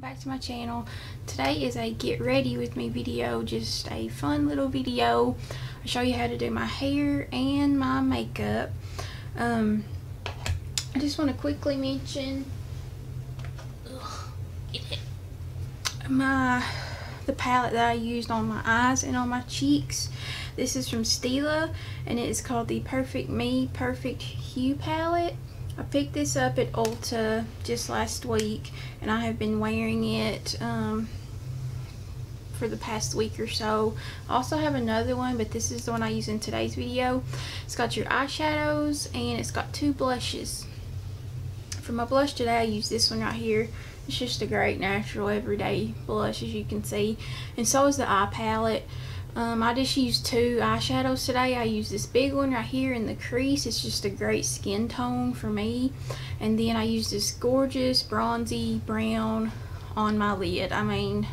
back to my channel. Today is a get ready with me video, just a fun little video. I show you how to do my hair and my makeup. Um, I just want to quickly mention my the palette that I used on my eyes and on my cheeks. This is from Stila and it is called the Perfect Me Perfect Hue palette. I picked this up at Ulta just last week and I have been wearing it um, for the past week or so. I also have another one but this is the one I use in today's video. It's got your eyeshadows and it's got two blushes. For my blush today I use this one right here. It's just a great natural everyday blush as you can see and so is the eye palette. Um, I just used two eyeshadows today. I used this big one right here in the crease. It's just a great skin tone for me. And then I used this gorgeous bronzy brown on my lid. I mean,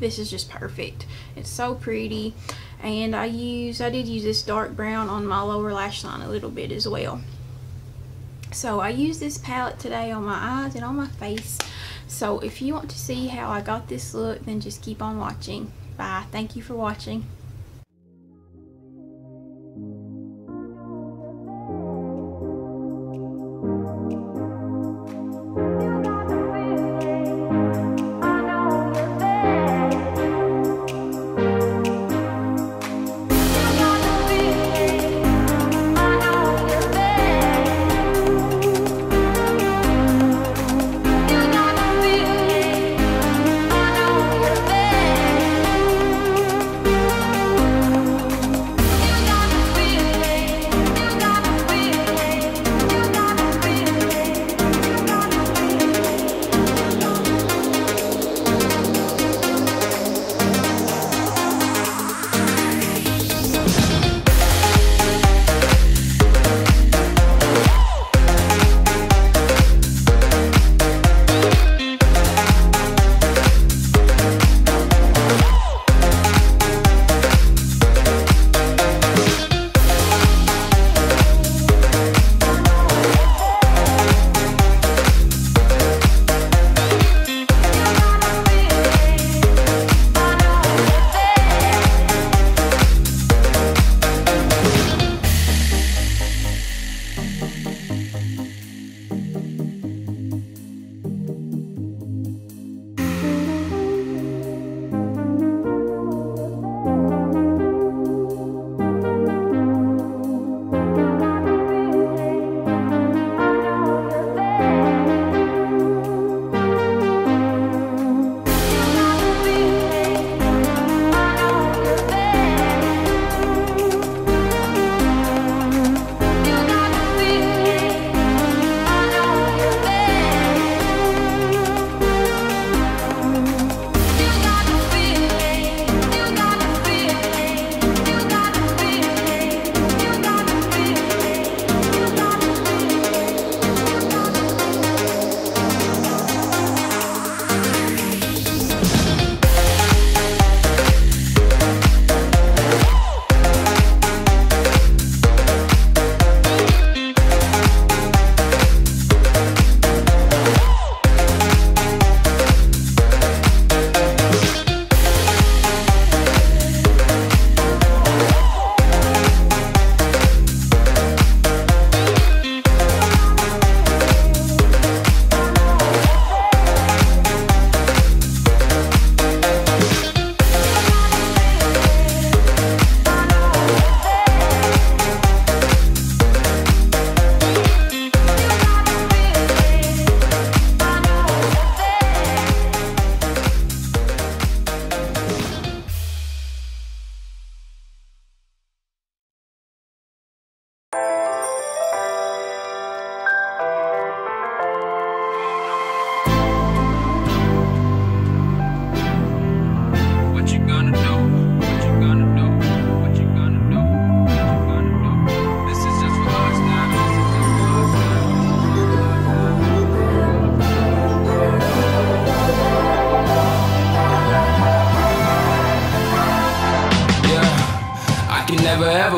this is just perfect. It's so pretty. And I use, I did use this dark brown on my lower lash line a little bit as well. So I used this palette today on my eyes and on my face. So if you want to see how I got this look, then just keep on watching. Bye. Thank you for watching.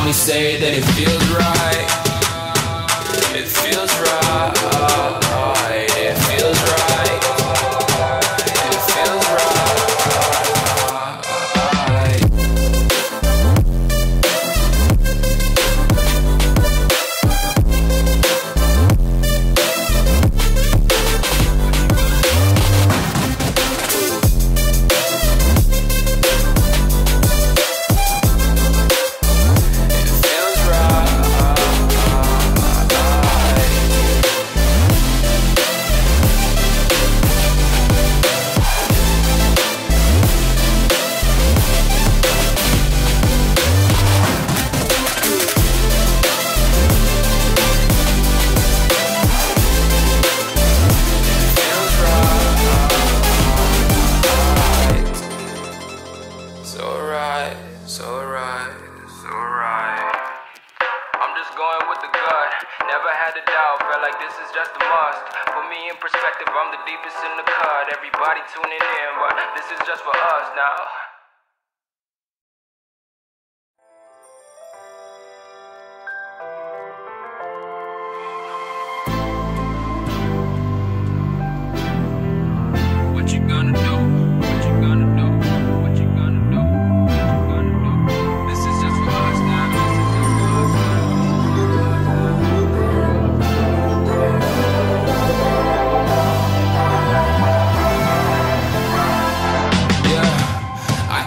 Only say that it feels right. It feels right. Put me in perspective, I'm the deepest in the cut. Everybody tuning in, but this is just for us now.